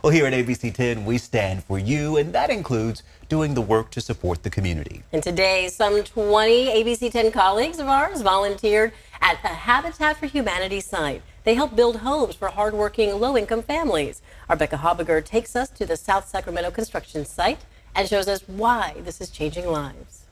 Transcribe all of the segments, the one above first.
Well, here at ABC 10, we stand for you, and that includes doing the work to support the community. And today, some 20 ABC 10 colleagues of ours volunteered at the Habitat for Humanity site. They help build homes for hardworking, low income families. Our Becca Habegger takes us to the South Sacramento construction site and shows us why this is changing lives.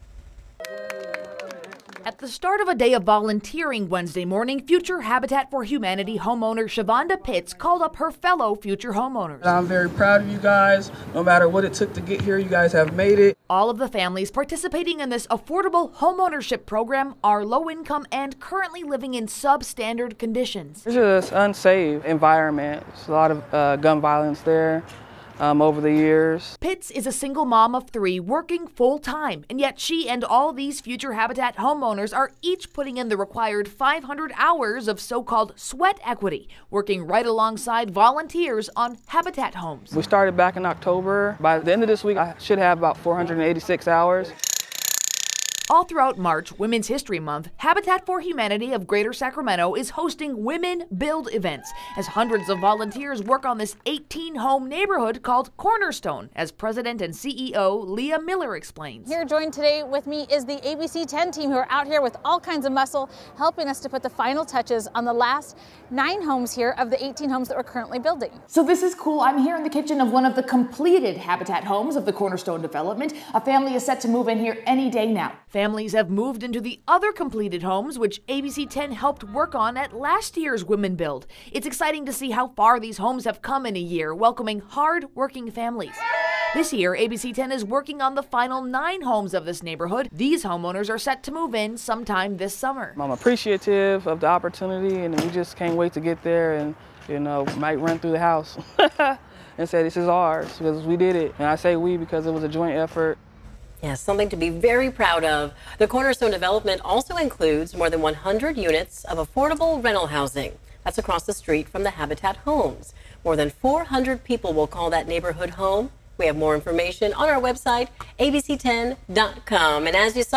At the start of a day of volunteering Wednesday morning, future Habitat for Humanity homeowner Shavonda Pitts called up her fellow future homeowners. I'm very proud of you guys. No matter what it took to get here, you guys have made it. All of the families participating in this affordable homeownership program are low income and currently living in substandard conditions. It's just unsafe environment. There's a lot of uh, gun violence there um, over the years. Pitts is a single mom of three working full time, and yet she and all these future Habitat homeowners are each putting in the required 500 hours of so called sweat equity, working right alongside volunteers on Habitat homes. We started back in October. By the end of this week, I should have about 486 hours. All throughout March, Women's History Month, Habitat for Humanity of Greater Sacramento is hosting Women Build events as hundreds of volunteers work on this 18 home neighborhood called Cornerstone, as President and CEO Leah Miller explains. Here joined today with me is the ABC 10 team who are out here with all kinds of muscle, helping us to put the final touches on the last nine homes here of the 18 homes that we're currently building. So this is cool. I'm here in the kitchen of one of the completed Habitat homes of the Cornerstone development. A family is set to move in here any day now. Families have moved into the other completed homes, which ABC 10 helped work on at last year's Women Build. It's exciting to see how far these homes have come in a year, welcoming hard working families. This year, ABC 10 is working on the final nine homes of this neighborhood. These homeowners are set to move in sometime this summer. I'm appreciative of the opportunity, and we just can't wait to get there and, you know, might run through the house and say this is ours because we did it. And I say we because it was a joint effort. Yes, something to be very proud of. The Cornerstone development also includes more than 100 units of affordable rental housing. That's across the street from the Habitat homes. More than 400 people will call that neighborhood home. We have more information on our website, abc10.com. And as you saw,